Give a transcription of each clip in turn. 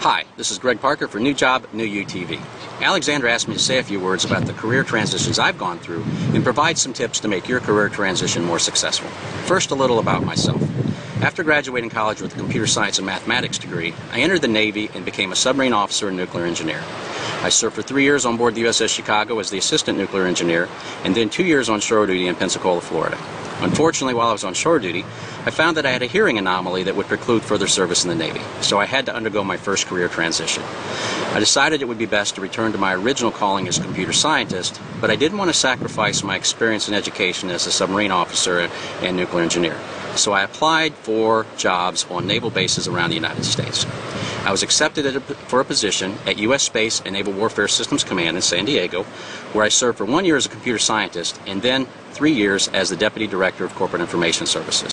Hi, this is Greg Parker for New Job, New You TV. Alexandra asked me to say a few words about the career transitions I've gone through and provide some tips to make your career transition more successful. First, a little about myself. After graduating college with a computer science and mathematics degree, I entered the Navy and became a submarine officer and nuclear engineer. I served for three years on board the USS Chicago as the assistant nuclear engineer, and then two years on shore duty in Pensacola, Florida. Unfortunately, while I was on shore duty, I found that I had a hearing anomaly that would preclude further service in the Navy, so I had to undergo my first career transition. I decided it would be best to return to my original calling as a computer scientist, but I didn't want to sacrifice my experience and education as a submarine officer and nuclear engineer. So I applied for jobs on naval bases around the United States. I was accepted a, for a position at U.S. Space and Naval Warfare Systems Command in San Diego, where I served for one year as a computer scientist and then three years as the Deputy Director of Corporate Information Services.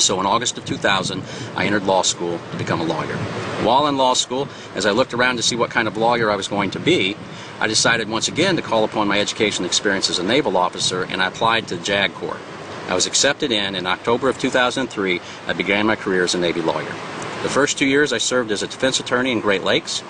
So in August of 2000, I entered law school to become a lawyer. While in law school, as I looked around to see what kind of lawyer I was going to be, I decided once again to call upon my education experience as a naval officer and I applied to JAG Corps. I was accepted in in October of 2003. I began my career as a Navy lawyer. The first two years I served as a defense attorney in Great Lakes,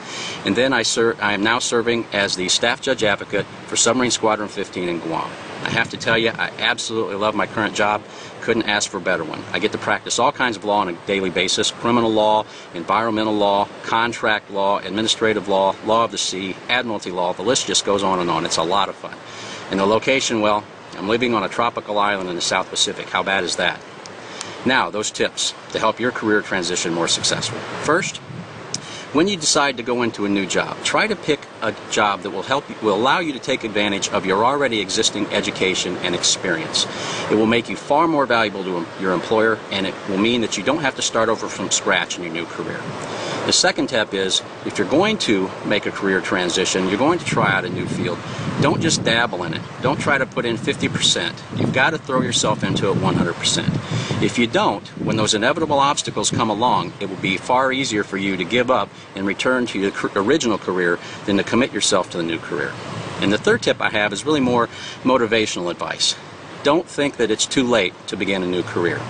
and then I, I am now serving as the staff judge advocate for Submarine Squadron 15 in Guam. I have to tell you, I absolutely love my current job. Couldn't ask for a better one. I get to practice all kinds of law on a daily basis criminal law, environmental law, contract law, administrative law, law of the sea, admiralty law. The list just goes on and on. It's a lot of fun. And the location, well, I'm living on a tropical island in the South Pacific. How bad is that? Now, those tips to help your career transition more successful. First, when you decide to go into a new job, try to pick a job that will help you, will allow you to take advantage of your already existing education and experience. It will make you far more valuable to your employer and it will mean that you don't have to start over from scratch in your new career. The second tip is if you're going to make a career transition, you're going to try out a new field, don't just dabble in it. Don't try to put in 50%. You've got to throw yourself into it 100%. If you don't, when those inevitable obstacles come along, it will be far easier for you to give up and return to your original career than to commit yourself to the new career. And the third tip I have is really more motivational advice. Don't think that it's too late to begin a new career.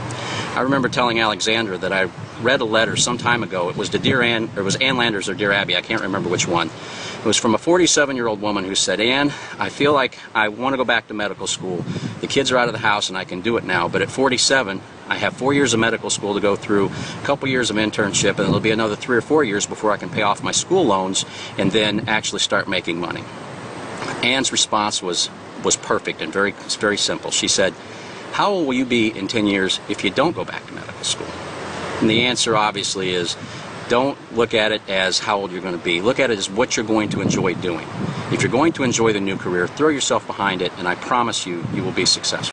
I remember telling Alexandra that I read a letter some time ago. It was to Dear Ann, or it was Ann Landers or Dear Abby. I can't remember which one. It was from a 47-year-old woman who said, Ann, I feel like I want to go back to medical school. The kids are out of the house and I can do it now. But at 47, I have four years of medical school to go through, a couple years of internship, and it'll be another three or four years before I can pay off my school loans and then actually start making money. Ann's response was was perfect and very very simple. She said, "How old will you be in 10 years if you don't go back to medical school?" And the answer obviously is don't look at it as how old you're going to be. Look at it as what you're going to enjoy doing. If you're going to enjoy the new career, throw yourself behind it, and I promise you, you will be successful.